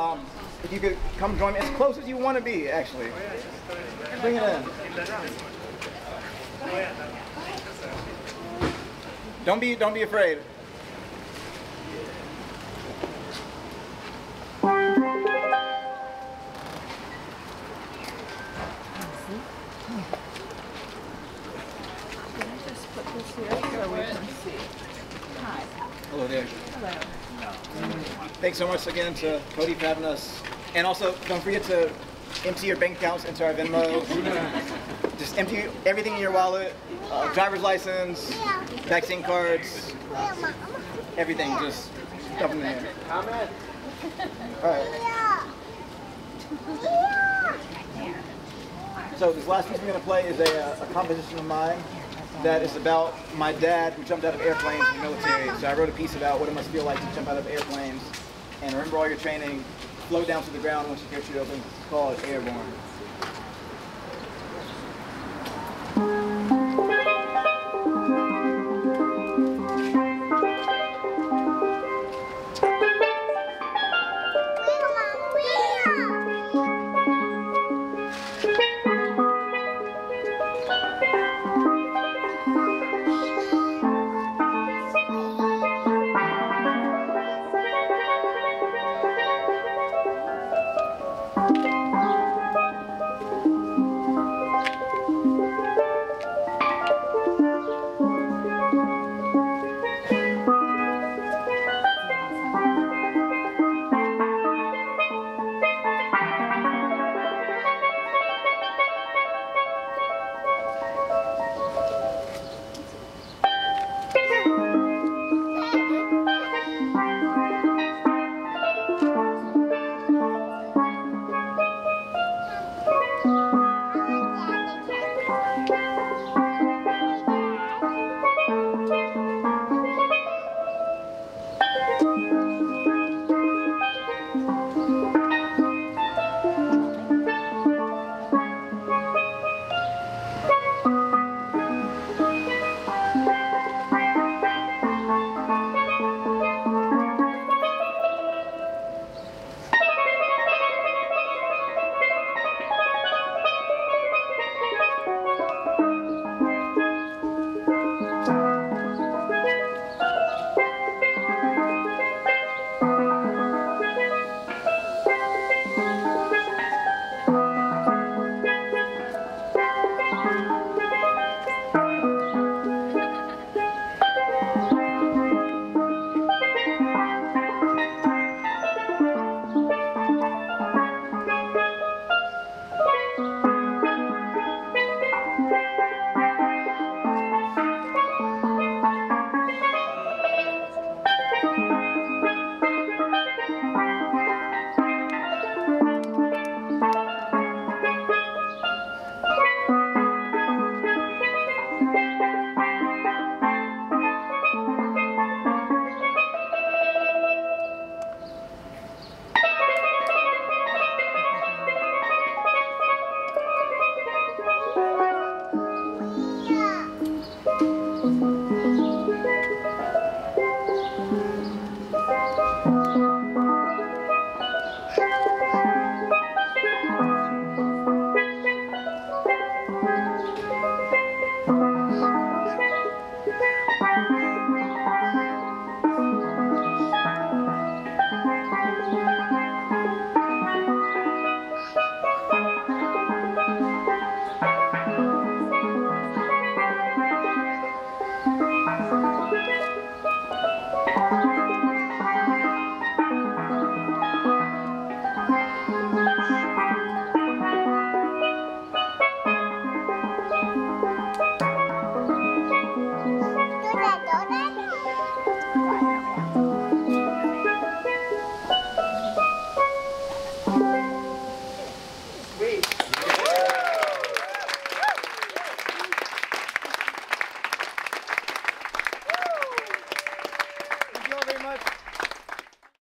Um, if you could come join me as close as you want to be, actually. Bring it in. Don't be don't be afraid. Can I just put this here so we can see? Hi. Hello there. Hello. Thanks so much again to Cody for having us. And also, don't forget to empty your bank accounts into our Venmo. Just empty everything in your wallet, uh, driver's license, vaccine cards, everything. Just stuff them in there. All right. So this last piece we're going to play is a, uh, a composition of mine that is about my dad who jumped out of airplanes in the military. So I wrote a piece about what it must feel like to jump out of airplanes and remember all your training, float down to the ground once you parachute open. call it Airborne.